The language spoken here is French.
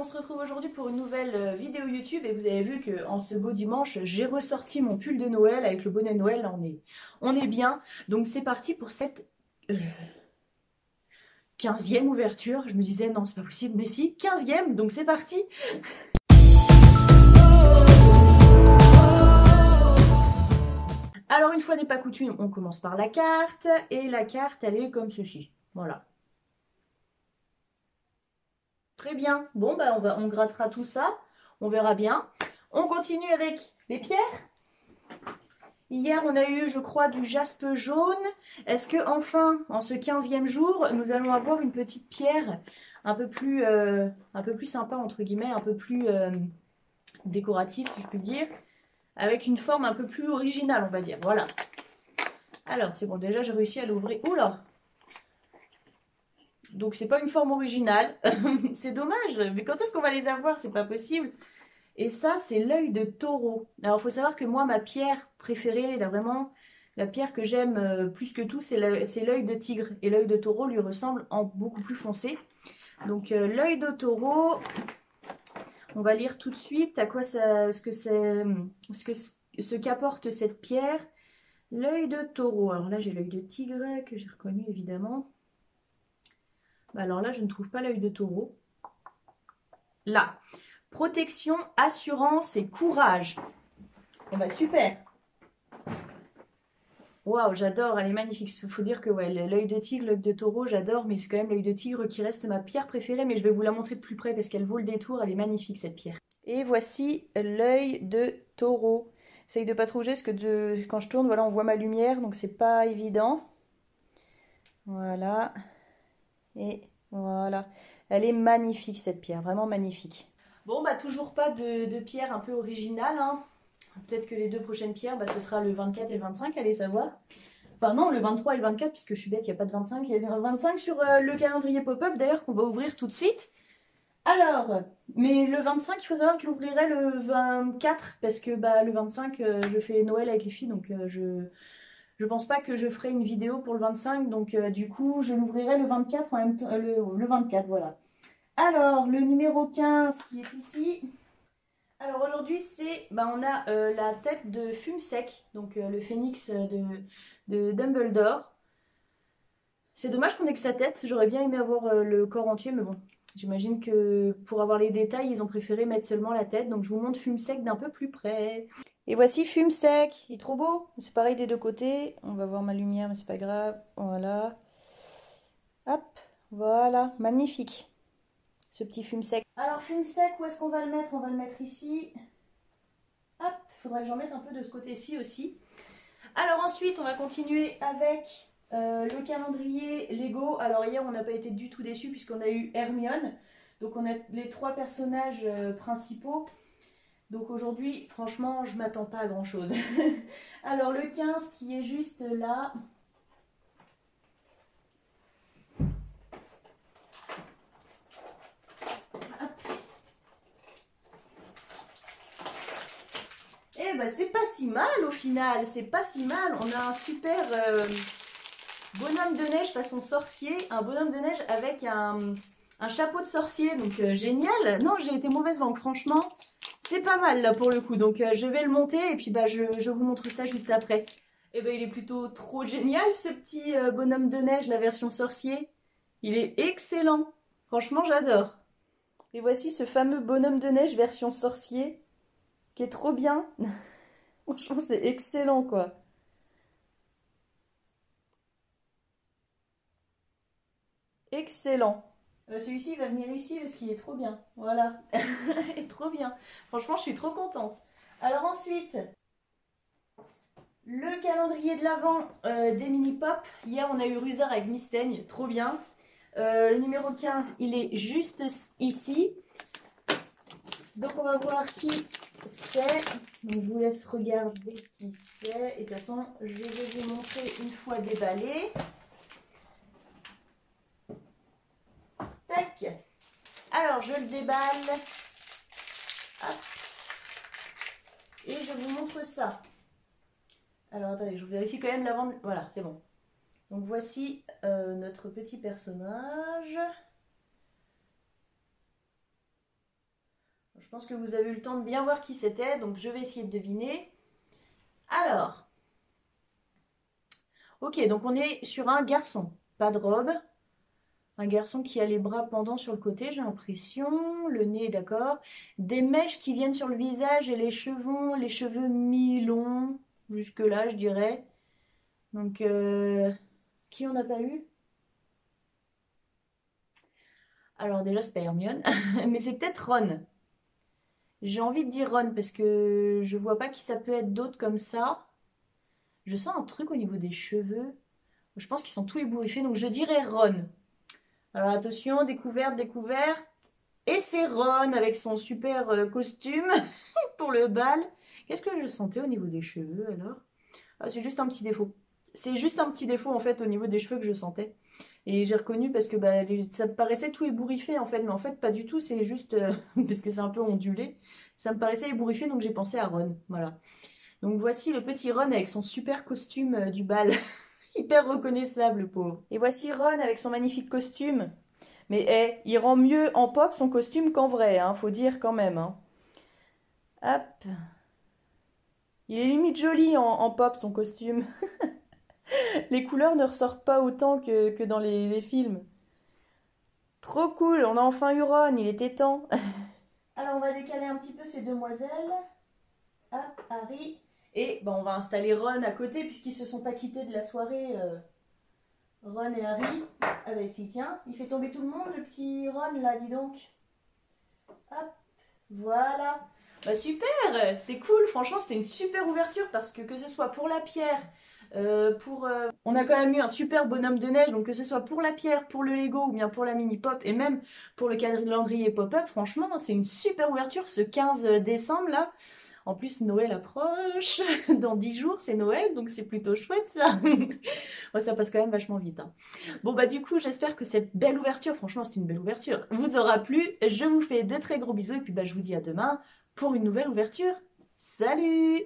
on se retrouve aujourd'hui pour une nouvelle euh, vidéo YouTube et vous avez vu que en ce beau dimanche, j'ai ressorti mon pull de Noël avec le bonnet Noël, on est, on est bien. Donc c'est parti pour cette euh, 15e ouverture. Je me disais non c'est pas possible, mais si, 15e, donc c'est parti Alors une fois n'est pas coutume, on commence par la carte et la carte elle est comme ceci. Voilà. Très bien. Bon, bah, on, va, on grattera tout ça. On verra bien. On continue avec les pierres. Hier, on a eu, je crois, du jaspe jaune. Est-ce que enfin, en ce 15e jour, nous allons avoir une petite pierre un peu plus, euh, un peu plus sympa, entre guillemets, un peu plus euh, décorative, si je puis dire, avec une forme un peu plus originale, on va dire. Voilà. Alors, c'est bon, déjà, j'ai réussi à l'ouvrir. Oula donc c'est pas une forme originale. c'est dommage. Mais quand est-ce qu'on va les avoir? C'est pas possible. Et ça, c'est l'œil de taureau. Alors il faut savoir que moi, ma pierre préférée, vraiment, la pierre que j'aime euh, plus que tout, c'est l'œil de tigre. Et l'œil de taureau lui ressemble en beaucoup plus foncé. Donc euh, l'œil de taureau, on va lire tout de suite à quoi ça, ce que c'est, ce ce qu'apporte cette pierre. L'œil de taureau. Alors là, j'ai l'œil de tigre que j'ai reconnu évidemment. Bah, alors là, je ne trouve pas l'œil de taureau. Là. Protection, assurance et courage. Eh bah super. Waouh, j'adore, elle est magnifique. Il faut dire que l'œil de tigre, l'œil de taureau, j'adore, mais c'est quand même l'œil de tigre qui reste ma pierre préférée, mais je vais vous la montrer de plus près parce qu'elle vaut le détour, elle est magnifique cette pierre. Et voici l'œil de taureau. Essaye de pas trop parce que quand je tourne, voilà, on voit ma lumière, donc c'est pas évident. Voilà. Et voilà. Elle est magnifique cette pierre, vraiment magnifique. Bon, bah toujours pas de, pierre un peu originale. Hein. Peut-être que les deux prochaines pierres, bah, ce sera le 24 et le 25, allez savoir. Enfin non, le 23 et le 24, puisque je suis bête, il n'y a pas de 25. Il y a 25 sur euh, le calendrier pop-up, d'ailleurs, qu'on va ouvrir tout de suite. Alors, mais le 25, il faut savoir que j'ouvrirai le 24, parce que bah, le 25, euh, je fais Noël avec les filles, donc euh, je je pense pas que je ferai une vidéo pour le 25, donc euh, du coup, je l'ouvrirai le 24 en même temps, euh, le, 24, voilà. Alors, le numéro 15 qui est ici. Alors aujourd'hui, c'est, bah, on a euh, la tête de Fume Sec, donc le phénix de, de Dumbledore. C'est dommage qu'on ait que sa tête, j'aurais bien aimé avoir le corps entier, mais bon, j'imagine que pour avoir les détails, ils ont préféré mettre seulement la tête, donc je vous montre Fume Sec d'un peu plus près. Et voici fume sec. Il est trop beau. C'est pareil des deux côtés. On va voir ma lumière, mais c'est pas grave. Voilà. Hop. Voilà. Magnifique. Ce petit fume sec. Alors, fume sec, où est-ce qu'on va le mettre? On va le mettre ici. Hop. Il faudrait que j'en mette un peu de ce côté-ci aussi. Alors ensuite, on va continuer avec euh, le calendrier Lego. Alors hier, on n'a pas été du tout déçus puisqu'on a eu Hermione. Donc on a les trois personnages euh, principaux. Donc aujourd'hui, franchement, je m'attends pas à grand chose. Alors le 15 qui est juste là. Eh ben c'est pas si mal au final, c'est pas si mal. On a un super euh, bonhomme de neige façon sorcier, un bonhomme de neige avec un, chapeau de sorcier, donc euh, génial. Non, j'ai été mauvaise langue, franchement. C'est pas mal là pour le coup, donc euh, je vais le monter et puis bah je, vous montre ça juste après. Et eh ben il est plutôt trop génial ce petit euh, bonhomme de neige, la version sorcier. Il est excellent, franchement j'adore. Et voici ce fameux bonhomme de neige version sorcier, qui est trop bien. franchement c'est excellent quoi. Excellent. Euh, celui-ci va venir ici parce qu'il est trop bien. Voilà. il trop bien. Franchement, je suis trop contente. Alors ensuite, le calendrier de l'Avent euh, des mini-pop. Hier, on a eu Rusar avec Mistaigne. Trop bien. Euh, le numéro 15, il est juste ici. Donc, on va voir qui c'est. Donc, je vous laisse regarder qui c'est. Et de toute façon, je vais vous montrer une fois déballé. Alors, je le déballe. Et je vous montre ça. Alors, attendez, je vérifie quand même l'avant. Voilà, c'est bon. Donc, voici euh, notre petit personnage. Je pense que vous avez eu le temps de bien voir qui c'était, donc je vais essayer de deviner. Alors, ok, donc on est sur un garçon, pas de robe. Un garçon qui a les bras pendants sur le côté, j'ai l'impression. Le nez, d'accord. Des mèches qui viennent sur le visage et les cheveux, les cheveux mi-longs. Jusque-là, je dirais. Donc, euh, qui on n'a pas eu? Alors déjà, c'est pas Hermione, mais c'est peut-être Ron. J'ai envie de dire Ron parce que je vois pas qui ça peut être d'autre comme ça. Je sens un truc au niveau des cheveux. Je pense qu'ils sont tous ébouriffés, donc je dirais Ron. Alors attention, découverte, découverte. Et c'est Ron avec son super euh, costume pour le bal. Qu'est-ce que je sentais au niveau des cheveux alors? Ah, C'est juste un petit défaut. C'est juste un petit défaut en fait au niveau des cheveux que je sentais. Et j'ai reconnu parce que bah, ça me paraissait tout ébouriffé en fait, mais en fait pas du tout, c'est juste euh, parce que c'est un peu ondulé. Ça me paraissait ébouriffé donc j'ai pensé à Ron. Voilà. Donc voici le petit Ron avec son super costume euh, du bal. Hyper reconnaissable, pauvre. Et voici Ron avec son magnifique costume. Mais eh, il rend mieux en pop son costume qu'en vrai, hein, faut dire quand même. Hein. Hop. Il est limite joli en, pop son costume. les couleurs ne ressortent pas autant que, dans les, les, films. Trop cool, on a enfin eu Ron, il était temps. Alors on va décaler un petit peu ces demoiselles. Hop, Harry. Et on va installer Ron à côté puisqu'ils se sont pas quittés de la soirée. Euh, Ron et Harry. Ah ben si, tiens, il fait tomber tout le monde, le petit Ron là, dis donc. Hop, voilà. Bah super, c'est cool, franchement c'était une super ouverture parce que que ce soit pour la pierre, euh, pour, euh, on a quand même eu un super bonhomme de neige, donc que ce soit pour la pierre, pour le Lego ou bien pour la mini pop et même pour le calendrier pop-up, franchement c'est une super ouverture ce 15 décembre là. En plus, Noël approche. Dans 10 jours, c'est Noël, donc c'est plutôt chouette ça. ça passe quand même vachement vite. Hein. Bon, bah du coup, j'espère que cette belle ouverture, franchement, c'est une belle ouverture, vous aura plu. Je vous fais de très gros bisous et puis bah, je vous dis à demain pour une nouvelle ouverture. Salut